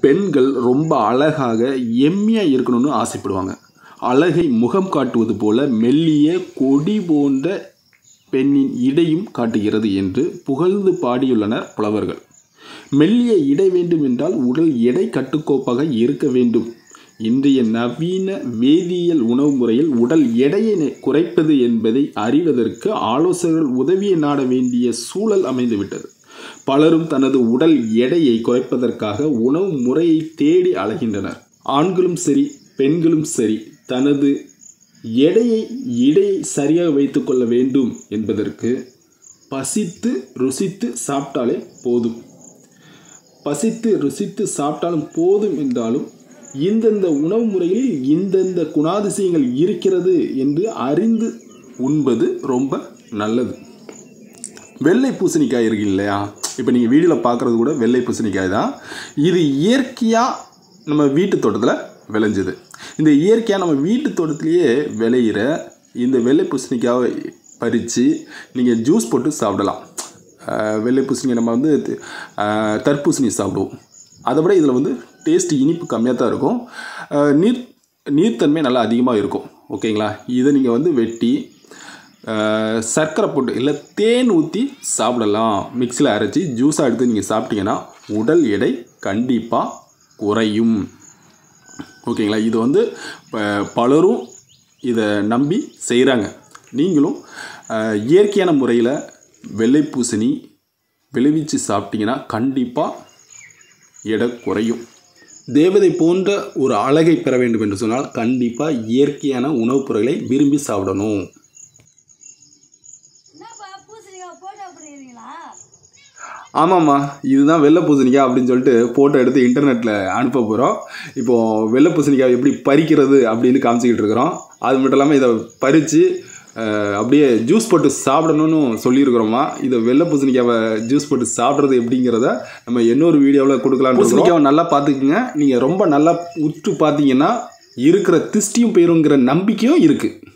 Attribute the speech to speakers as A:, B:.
A: பெண்கள் ரொம்ப அழகாக எம்மியாக இருக்கணும்னு ஆசைப்படுவாங்க. அழகை முகம் காட்டுவது போல மெல்லிய கொடி போன்ற பெண்ணின் இடையும் காட்டுகிறது என்று புகழ்ந்து பாடியுள்ளனர் புலவர்கள். மெல்லிய இடை வேண்டும் என்றால் உடல் எடை கட்டுக்கோப்பாக இருக்க வேண்டும். இன்றைய நவீன வேதியியல் உணவு முறையில் உடல் எடையை நெ- குறைப்பது என்பதை அறிவதற்கு ஆலோசகர்கள் உதவியை நாட வேண்டிய சூழல் அமைந்துவிட்டது. பலரும் தனது உடல் எடையை குறைப்பதற்காக உணவு முறையை தேடி அலைகின்றனர். ஆண்களும் சரி பெண்களும் சரி தனது எடையை இடையை சரியாக வைத்துக்கொள்ள வேண்டும் என்பதற்கு பசித்து ருசித்து சாப்பிட்டாலே போதும். பசித்து ருசித்து சாப்பிட்டாலும் போதும் என்றாலும் இந்தந்த உணவு முறையில் இந்தந்த குணாதிசயங்கள் இருக்கிறது என்று அறிந்து உண்பது ரொம்ப நல்லது. வெள்ளை பூசணிக்காய் இருக்கு இல்லையா? இப்போ நீங்கள் வீடியோவில் பார்க்குறது கூட வெள்ளை பூசணிக்காய் தான். இது இயற்கையாக நம்ம வீட்டு தோட்டத்தில் விளைஞ்சது. இந்த இயற்கையாக நம்ம வீட்டு தோட்டத்திலேயே விளையிற இந்த வெள்ளை பூசணிக்காவை பறித்து நீங்கள் ஜூஸ் போட்டு சாப்பிடலாம். வெள்ளை பூசணி நம்ம வந்து தர்பூசணி சாப்பிடுவோம். அதை விட இதில் வந்து டேஸ்ட் இனிப்பு கம்மியாக தான் இருக்கும். நீர் நீர்த்தன்மை நல்லா அதிகமாக இருக்கும். ஓகேங்களா? இதை நீங்கள் வந்து வெட்டி சர்க்கரை போட்டு இல்லை தேன் ஊற்றி சாப்பிடலாம். மிக்சியில் அரைச்சி ஜூஸாக எடுத்து நீங்கள் சாப்பிட்டீங்கன்னா உடல் எடை கண்டிப்பாக குறையும். ஓகேங்களா? இது வந்து ப- பலரும் இதை நம்பி செய்கிறாங்க நீங்களும் இயற்கையான முறையில் வெள்ளை பூசணி விளைவிச்சு சாப்பிட்டீங்கன்னா கண்டிப்பாக எடை குறையும். தேவதை போன்ற ஒரு அழகை பெற வேண்டும் என்று சொன்னால் கண்டிப்பாக இயற்கையான உணவுப் பொருட்களை விரும்பி சாப்பிடணும்
B: என்னப்பா பூசணிக்காய் போட்டோ அப்படிங்கிறீங்களா
A: ஆமாம்மா இதுதான் வெள்ளை பூசணிக்காய் அப்படின்னு சொல்லிட்டு ஃபோட்டோ எடுத்து இன்டர்நெட்டில் அனுப்ப போகிறோம் இப்போது வெள்ளை பூசணிக்காய் எப்படி பறிக்கிறது அப்படின்னு காமிச்சிக்கிட்டு இருக்கிறோம். அது மட்டும் இல்லாமல் இதை பறித்து அப்படியே ஜூஸ் போட்டு சாப்பிடணும்னு சொல்லியிருக்கிறோமா இதை வெள்ளை பூசணிக்காவை ஜூஸ் போட்டு சாப்பிட்றது எப்படிங்கிறத நம்ம இன்னொரு வீடியோவில் கொடுக்கலாம் பூசணிக்காவை நல்லா பார்த்துக்குங்க. நீங்கள் ரொம்ப நல்லா உற்று பார்த்தீங்கன்னா இருக்கிற திஷ்டியும் போயிருங்கிற நம்பிக்கையும் இருக்குது